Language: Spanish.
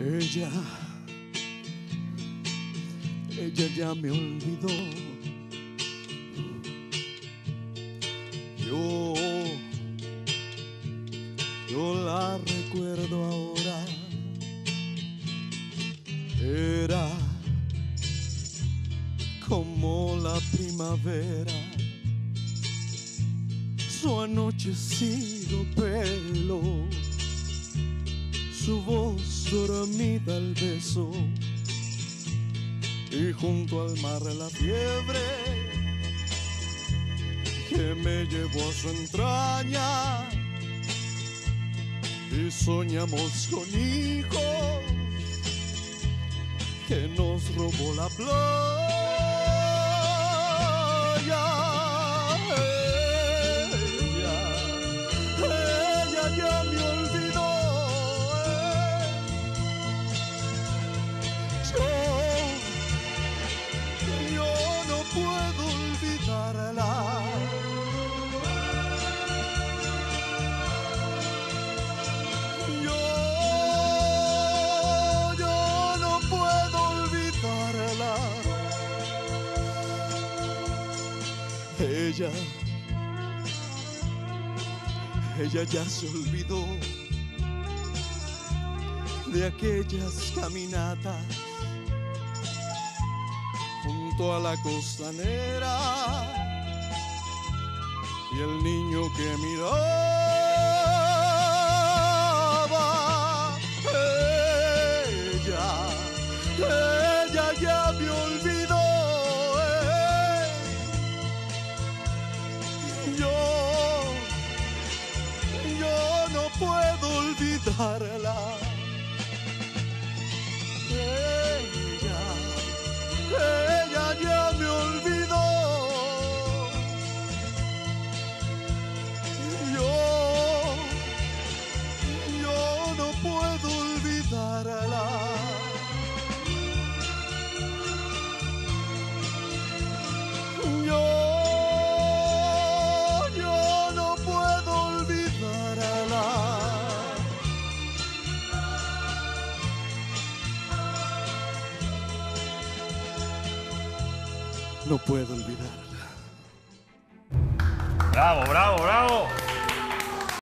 Ella, ella ya me olvidó. Yo, yo la recuerdo ahora. Era como la primavera, su anochecido pelo, su voz dormida al beso, y junto al mar la fiebre que me llevó a su entraña, y soñamos con hijos que nos robó la playa. Ella, ella ya se olvidó de aquellas caminatas junto a la costanera y el niño que miraba. Olvidarla. Ella, ella ya me olvidó. Yo, yo no puedo olvidarla. No puedo olvidarla. Bravo, bravo, bravo.